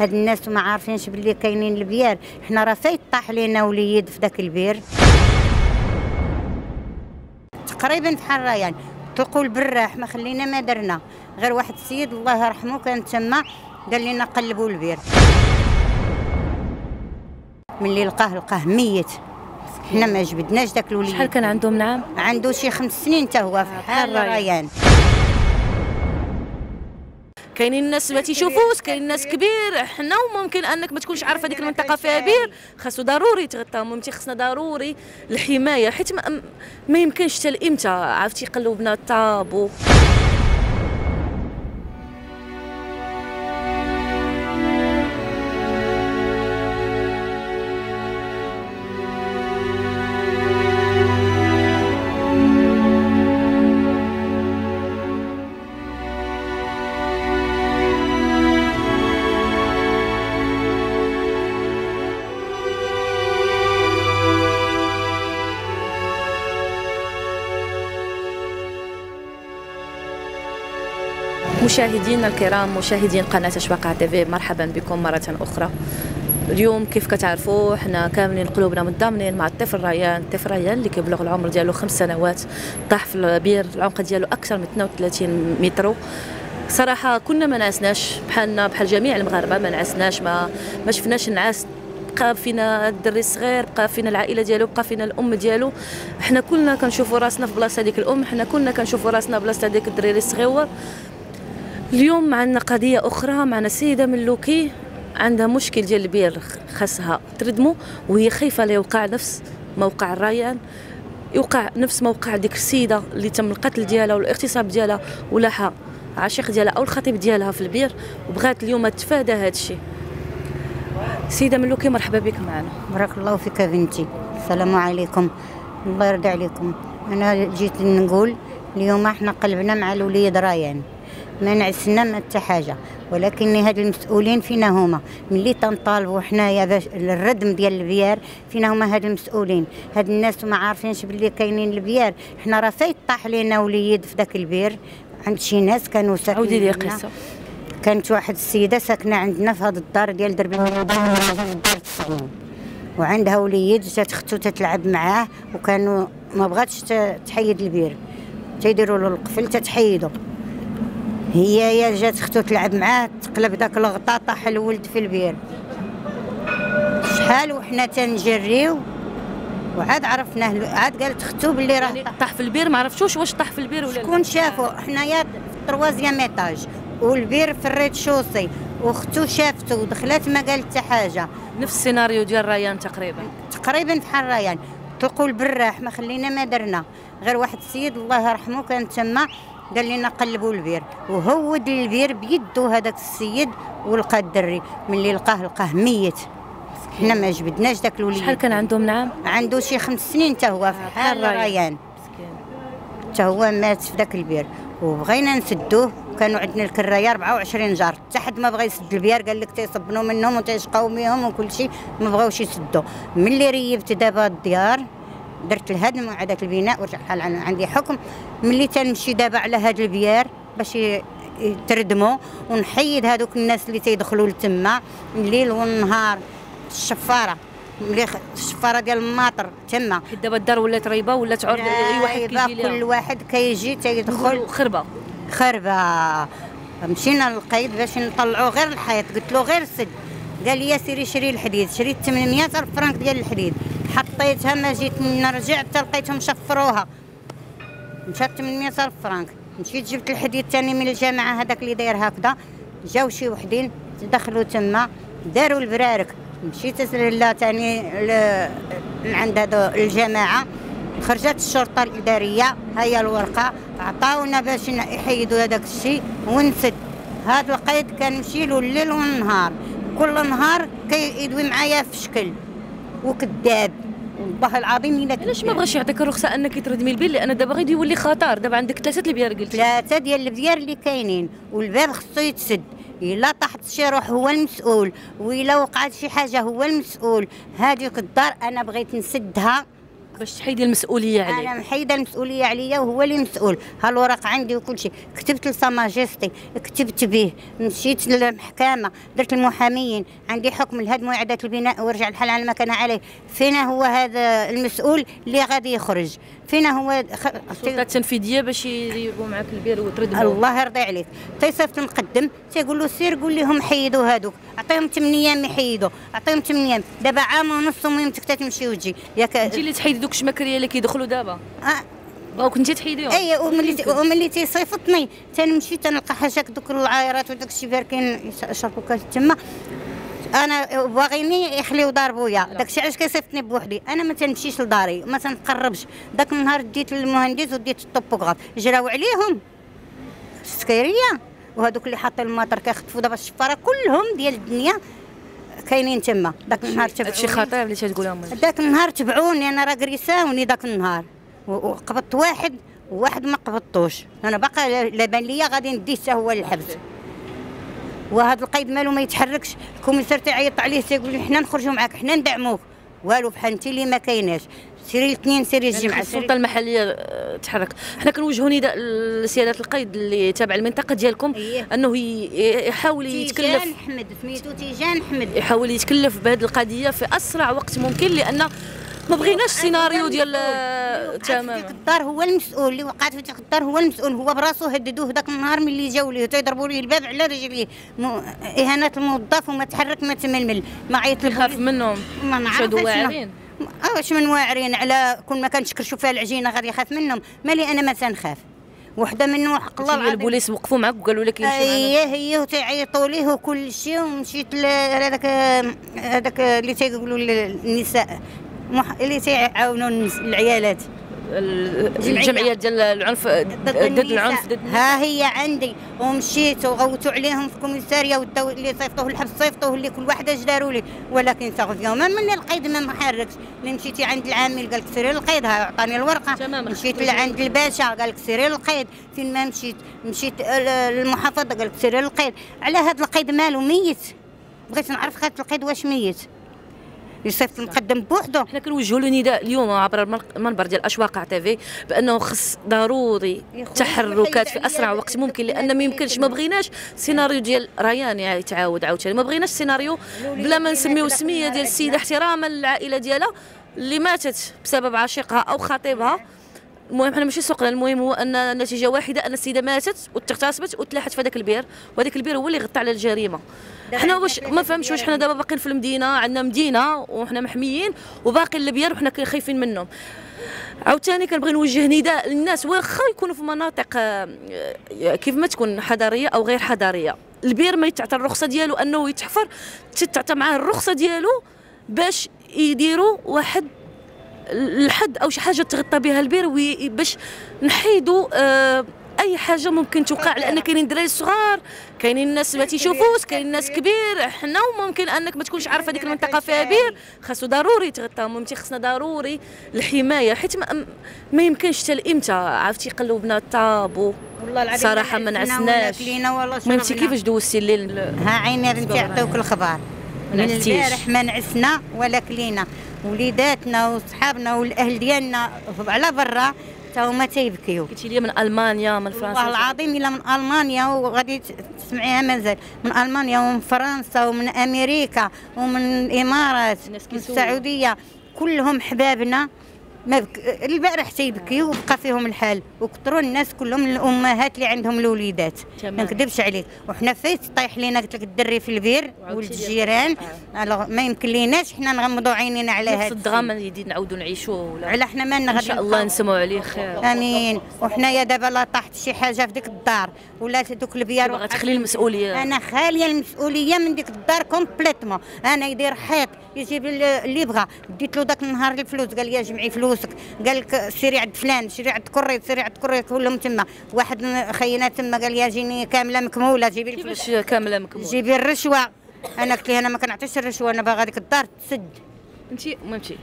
هاد الناس ما عارفينش باللي كاينين البيار حنا راه طاح لينا وليد في داك البير. تقريبا بحال ريان. طلقوا البراح ما خلينا ما درنا. غير واحد السيد الله يرحمه كان تما قال لنا قلبوا البير. ملي لقاه لقاه ميت. حنا ما جبدناش داك الوليد. شحال كان عندهم؟ نعم. عنده شي خمس سنين تا هو بحال ريان. كاينين الناس ما تيشوفوش كاين ناس كبير. حنا وممكن أنك ما تكونش عارفة ديك المنطقة فيها بير خاصو ضروري تغطى ممكن خصنا ضروري الحماية. حيت ما, ما يمكنش حتى لإمتى عرفتي؟ قلوبنا الطابو مشاهدينا الكرام مشاهدين قناة أشواق تيفي مرحبا بكم مرة أخرى. اليوم كيف كتعرفوا؟ حنا كاملين قلوبنا متضامنين مع الطفل ريان الطفل ريان اللي كيبلغ العمر ديالو خمس سنوات. طاح في البير العمق ديالو أكثر من 32 متر. صراحة كنا ما نعسناش بحالنا بحال جميع المغاربة ما نعسناش. ما ما شفناش النعاس. بقى فينا الدري الصغير بقى فينا العائلة ديالو بقى فينا الأم ديالو. حنا كلنا كنشوفوا راسنا في بلاصة ديك الأم حنا كلنا كنشوفوا راسنا بلاصة ديك الدريري الصغيور اليوم معنا قضية أخرى معنا سيده ملوكي عندها مشكل ديال البير خاصها تردمو وهي خايفة لا يوقع نفس موقع الريان. يوقع نفس موقع ديك السيدة اللي تم القتل ديالها والاغتصاب ديالها ولاحها عشيق ديالها أو الخطيب ديالها في البير وبغات اليوم تفادى هذا الشيء. سيدة ملوكي مرحبا بك معنا. بارك الله فيك بنتي. السلام عليكم. الله يرضى عليكم. أنا جيت نقول اليوم إحنا قلبنا مع الوليد ريان. ما نعسنا ما حتى حاجة. ولكن هاد المسؤولين فينا هما. ملي تنطالبوا حنايا باش الردم ديال البيار فينا هما هاد المسؤولين. هاد الناس ما عارفينش باللي كاينين البيار. حنا راه طاح لينا وليد في داك البير. عند شي ناس كانوا ساكنين عودي لي. قصه كانت واحد السيدة ساكنة عندنا في هذا الدار ديال درب الدار وعندها وليد جات اختو تتلعب معاه وكانوا ما بغاتش تحيد البير. تيديروا له القفل تتحيدو. هي يا جات اختو تلعب معاه تقلب داك الغطا طاح الولد في البير. شحال وحنا تنجريو؟ وعاد عرفناه عاد قالت اختو باللي راه يعني طاح في البير ما عرفتوش واش طاح في البير ولا لا. شكون شافو؟ حنايا في ال troisième étage. والبير في ال rez-de-chaussée واختو شافته ودخلت ما قالت حتى حاجة. نفس السيناريو ديال ريان تقريبا. تقريبا بحال ريان. طلقوا البراح ما خلينا ما درنا. غير واحد السيد الله يرحمه كان تما قال لنا قلبوا البير. وهود البير بيدو هذاك السيد ولقى الدري. ملي لقاه لقاه ميت. حنا ما جبدناش داك الوليد. شحال كان عندهم نعم عنده شي خمس سنين تا هو بحال. ريان حتى هو مات في ذاك البير. وبغينا نسدوه. كانوا عندنا الكراية 24 جار. حتى حد ما بغى يسد البيار قال لك تيصبنوا منهم وتيشقاو بهم وكل شيء ما بغاوش يسدوا. ملي ريبت دابا الديار درت الهدم ذاك البناء ورجع حال عن- عندي حكم. ملي تنمشي دابا على هذا البيار باش يتردموا ونحيد هذوك الناس اللي تيدخلوا لتما الليل والنهار. الشفارة. ملي الشفارة ديال الماطر تما. دابا الدار ولات ريبة ولات عرض اي واحد كيجي كل ليها واحد كيجي تيدخل. خربة. خربة. مشينا للقيد باش نطلعوا غير الحيط. قلت له غير سد قال لي سيري شري الحديد. شريت 800 ألف فرنك ديال الحديد. حطيتها ما جيت نرجع حتى لقيتهم شفروها. مشات 800 ألف فرنك مشيت جبت الحديد تاني من الجامعة هذاك اللي داير هكذا. جاو شي وحدين دخلوا تما داروا البرارك مشيت لا من عند هذو الجماعه خرجت الشرطة الإدارية هيا الورقة. عطاونا باش يحيدوا هذاك الشيء ونسد. هذا القيد كان مشي له الليل والنهار. كل نهار كيدوي معايا في شكل. وكذاب. والله العظيم الا علاش ما. بغاش يعطيك الرخصة أنك تردمي البير لأن دابا غادي يولي خطر دابا عندك ثلاثة البيار قلت ثلاثة ديال البيار اللي كاينين. والباب خصو يتسد. إلا طاحت شي روح هو المسؤول. وإلا وقعت شي حاجة هو المسؤول. هذيك الدار أنا بغيت نسدها. باش تحيدي المسؤولية عليه أنا محيدة المسؤولية عليا وهو اللي مسؤول. هالورق عندي وكل شيء. كتبت لساماجيستي كتبت به مشيت للمحكمة درت المحاميين عندي حكم الهدم واعاده البناء ورجع الحال على ما كان عليه. فين هو هذا المسؤول اللي غادي يخرج. فين هو خ... السلطة التنفيذية باش يديروا معاك البير وتردموا الله يرضي عليك. تيصيفط المقدم تيقول له سير قول لهم حيدوا هذوك عطيهم 8 أيام يحيدوا عطيهم 8 أيام دابا عام ونص المهم تمشي وتجي. ياك انت اللي تحيدي دوك الشماكريه اللي كيدخلوا دابا. آه. انت تحيديهم. أي وملي وملي تيصيفطني تنمشي تنلقى حاجاك دوك العايرات وداك الشيء باركين يشربوا كاس تما. أنا باغيني يخليو دار بويا. داكشي علاش كيصيفطني بوحدي؟ أنا ما تنمشيش لداري. ما تنقربش. داك النهار ديت المهندس وديت الطوبوغراف جراو عليهم. السكيريه وهذوك اللي حاطين المطر كيخطفوا دابا الشفاره كلهم ديال الدنيا كاينين تما. داك النهار تبعوني. هادشي خطير اللي تقولهم داك النهار تبعوني أنا راه كريساوني داك النهار. وقبضت واحد وواحد ما قبضتوش. أنا باقا لا بان ليا غادي نديه حتى هو للحبس. وهذا القيد مالو ما يتحركش. ال commissaire تيعيط عليه تيقول لي حنا نخرجوا معاك حنا ندعموك والو بحال انت اللي ما كايناش. سيري الاثنين سيري الجمعه يعني السلطة المحلية آه، تحرك. حنا كنوجهوا نداء لسياده القيد اللي تابع المنطقة ديالكم إيه؟ أنه يحاول يتكلف تيجان حمد سميتو تيجان حمد يحاول يتكلف بهذه القضية في أسرع وقت ممكن لأن ما بغيناش السيناريو ديال تمام ديك الدار هو المسؤول اللي وقعت في الدار هو المسؤول. هو براسو هددوه ذاك النهار ملي جاو ليه تيضربوا ليه الباب على رجليه اهانه الموظف وما تحرك ما تململ. ما عيط يخاف منهم. ما نعرفش واعرين. واش من واعرين على كل ما كنشكرشوا فيها العجينة غادي يخاف منهم. مالي أنا ما تنخاف. وحدة منهم حق الله العظيم. البوليس وقفوا معك وقالوا لك اييه هي وتيعيطوا ليه وكل شيء. ومشيت لهذاك هذاك اللي تيقولوا للنساء اللي تيعاونوا العيالات. الجمعيات ديال العنف ضد العنف ضد ها هي عندي. ومشيت وغوتوا عليهم في الكوميسارية وداو اللي صيفطوه الحبس صيفطوه اللي كل واحد اش داروا لي. ولكن صافي يوما من القيد ما محركش اللي مشيتي عند العامل قال لك سيري القيد ها عطاني الورقة. مشيت لعند الباشا قال لك سيري القيد فين ما مشيت مشيت للمحافظه قال لك سيري القيد على هذا القيد مالو ميت. بغيت نعرف هذا القيد واش ميت. يصيفط المقدم بوحدو. حنا كنوجهوا له نداء اليوم عبر المنبر ديال أشواق تيفي بأنه خص ضروري تحركات في أسرع وقت ممكن لأن ما يمكنش ما بغيناش سيناريو ديال ريان يتعاود عاوتاني. ما بغيناش سيناريو بلا ما نسميو سميه ديال السيدة احتراما للعائلة ديالها اللي ماتت بسبب عشيقها أو خطيبها. المهم حنا ماشي سوقنا المهم هو أن النتيجه واحدة أن السيدة ماتت وتغتصبت وتلاحت في هذاك البير وهذاك البير هو اللي غطى على الجريمة. حنا واش ما فهمش واش حنا دابا باقيين في المدينة عندنا مدينة وحنا محميين وباقي البيار وحنا خايفين منهم. عاوتاني كنبغي نوجه نداء للناس واخا يكونوا في مناطق آه، كيف ما تكون حضارية أو غير حضارية. البير ما يتعطى الرخصة ديالو أنه يتحفر تتعطى معاه الرخصة ديالو باش يديروا واحد الحد أو شي حاجة تغطى بها البير باش نحيدوا آه أي حاجة ممكن توقع لأن كاينين دراري صغار كاينين الناس ما تيشوفوش كاين ناس كبير حنا وممكن أنك ما تكونش عارفة هذيك المنطقة فيها بير خاصو ضروري تغطى ممتي خصنا ضروري الحماية حيت ما, ما يمكنش حتى لامتى عرفتي قلوبنا طابو والله العظيم صراحة ما نعسناش. مهمتي كيفاش دوزتي الليل؟ ها عيني بنتي عطيوك الخبر من البارح ما نعسنا ولا كلينا وليداتنا وصحابنا والأهل ديالنا على برا تا هما تيبكيو. قلتي لي من ألمانيا من فرنسا. والله العظيم إلا من ألمانيا وغادي تسمعيها مازال من ألمانيا ومن فرنسا ومن أمريكا ومن الامارات من السعودية. كلهم حبابنا. ما بك... البارح تيبكيو وبقى فيهم الحال. وكثروا الناس كلهم الأمهات اللي عندهم الوليدات. ما نكذبش عليك. وحنا فايت طايح لينا قلت لك الدري في البير ولد الجيران آه. ما يمكن ليناش حنا نغمضوا عينينا على هذا الدغام اللي نعاودوا نعيشوا على حنا ما إن شاء الله نسمعوا عليه خير. آمين. وحنايا دابا لا طاحت شي حاجة في ديك الدار. ولا دوك البيار باغا تخلي المسؤولية. أنا خالية المسؤولية من ديك الدار complètement. أنا يدير حيط يجيب اللي بغى ديت له ذاك النهار الفلوس قال لي جمعي فلوسك قال لك سيري عند فلان سيري عند كريت سيري عند كريت كلهم تما. واحد خينا تما قال لي جيني كاملة مكمولة جيبي الفلوس كيفاش كاملة مكمولة؟ جيبي الرشوة. أنا قلت أنا ما كنعطيش الرشوة أنا باغا ديك الدار تسد. انت مهمتي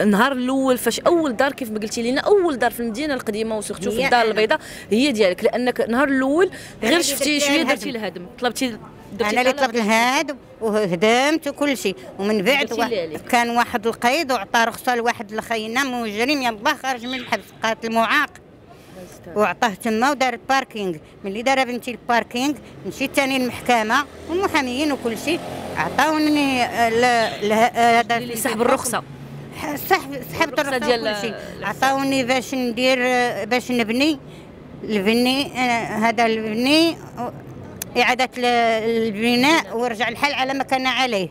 النهار الأول فاش أول دار كيف ما قلتي لنا أول دار في المدينة القديمة وسختو في الدار البيضاء هي ديالك. لأنك النهار الأول غير شفتي شوية درتي الهدم. طلبتي أنا اللي طلب؟ طلبت الهاد وهدمت وكل شيء ومن بعد عليك. كان واحد القيد وعطى رخصة لواحد الخينا مجرم يلاه خرج من الحبس قالت المعاق وعطاه تما ودار باركينغ ملي دار بنتي الباركينغ مشيت ثاني المحكمه والمحاميين وكل شيء عطاوني هذا اللي سحب الرخصة. سحب سحبت الرخصة ديال كل شيء. عطاوني باش ندير باش نبني. البني هذا البني إعادة البناء ورجع الحال على ما كان عليه.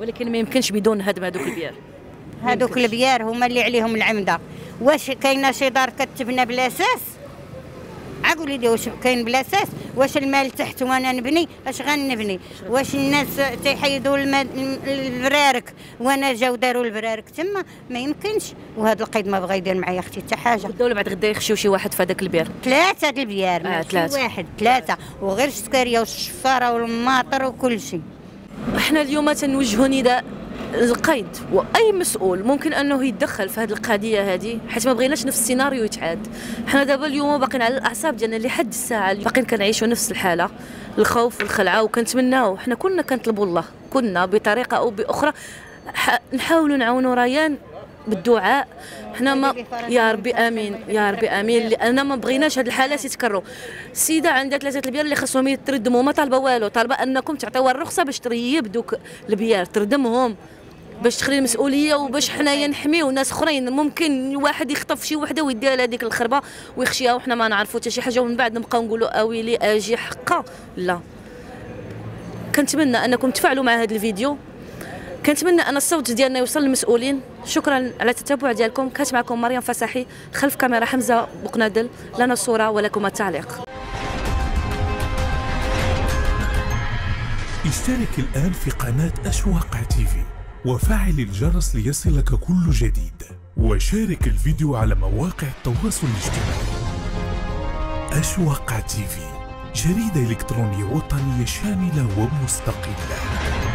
ولكن ما يمكنش بدون هدم هذوك البيار. هذوك البيار هما اللي عليهم العمدة. واش كاينة شي دار كتبنى بلا عقولي لي واش كاين بلا أساس واش المال تحت وأنا نبني أش غنبني؟ واش الناس تيحيدوا البرارك وأنا جاو داروا البرارك تما؟ ما يمكنش. وهذا القيد ما بغى يدير معايا أختي حتى حاجة. الدولة بعد غدا يخشيو شي واحد في هذاك البير. ثلاثة البيار آه، ثلاثة. واحد ثلاثة. وغير السكرية والشفارة والماطر وكل شيء. إحنا اليوم تنوجهوا نداء القيد وأي مسؤول ممكن أنه يتدخل في هذه القضية هذه حيت ما بغيناش نفس السيناريو يتعاد. حنا دابا اليوم باقيين على الأعصاب ديالنا لحد الساعة باقيين كنعيشوا نفس الحالة الخوف والخلعه وكنتمناو حنا كنا كنطلبوا الله كنا بطريقة أو بأخرى. نحاولوا نعاونوا ريان بالدعاء. حنا ما يا ربي آمين يا ربي آمين لأن ما بغيناش هاد الحالات يتكرروا. السيده عندها ثلاثة البيار اللي خاصهم يتردموا ما طالبة والو طالبة أنكم تعطيوها الرخصة باش تريب دوك البيار تردمهم. باش تخلي المسؤولية وباش حنايا نحميو ناس أخرين. ممكن واحد يخطف شي وحدة ويديها لهذيك الخربة ويخشيها وحنا ما نعرفوا حتى شي حاجة ومن بعد نبقاو نقولوا اويلي أجي حقا. لا. كنتمنى أنكم تفاعلوا مع هذا الفيديو. كنتمنى أن الصوت ديالنا يوصل للمسؤولين. شكرا على التتبع ديالكم. كانت معكم مريم فسحي خلف كاميرا حمزة بقنادل لنا الصورة ولكم التعليق. اشترك الآن في قناة أشواق تيفي وفعل الجرس ليصلك كل جديد. وشارك الفيديو على مواقع التواصل الاجتماعي. أشواق تيفي جريدة إلكترونية وطنية شاملة ومستقلة.